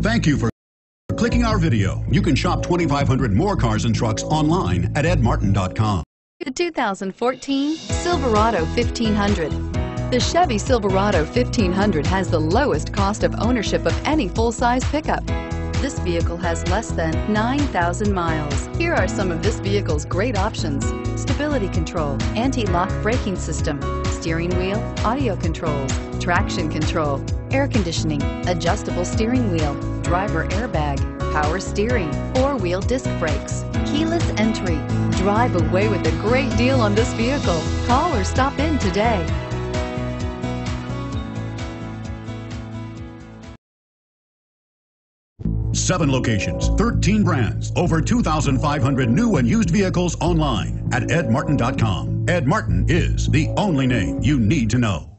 Thank you for clicking our video. You can shop 2,500 more cars and trucks online at edmartin.com. The 2014 Silverado 1500. The Chevy Silverado 1500 has the lowest cost of ownership of any full-size pickup. This vehicle has less than 9,000 miles. Here are some of this vehicle's great options. Stability control, anti-lock braking system, steering wheel, audio controls, traction control, air conditioning, adjustable steering wheel, driver airbag, power steering, four-wheel disc brakes, keyless entry. Drive away with a great deal on this vehicle. Call or stop in today. Seven locations, 13 brands, over 2,500 new and used vehicles online at edmartin.com. Ed Martin is the only name you need to know.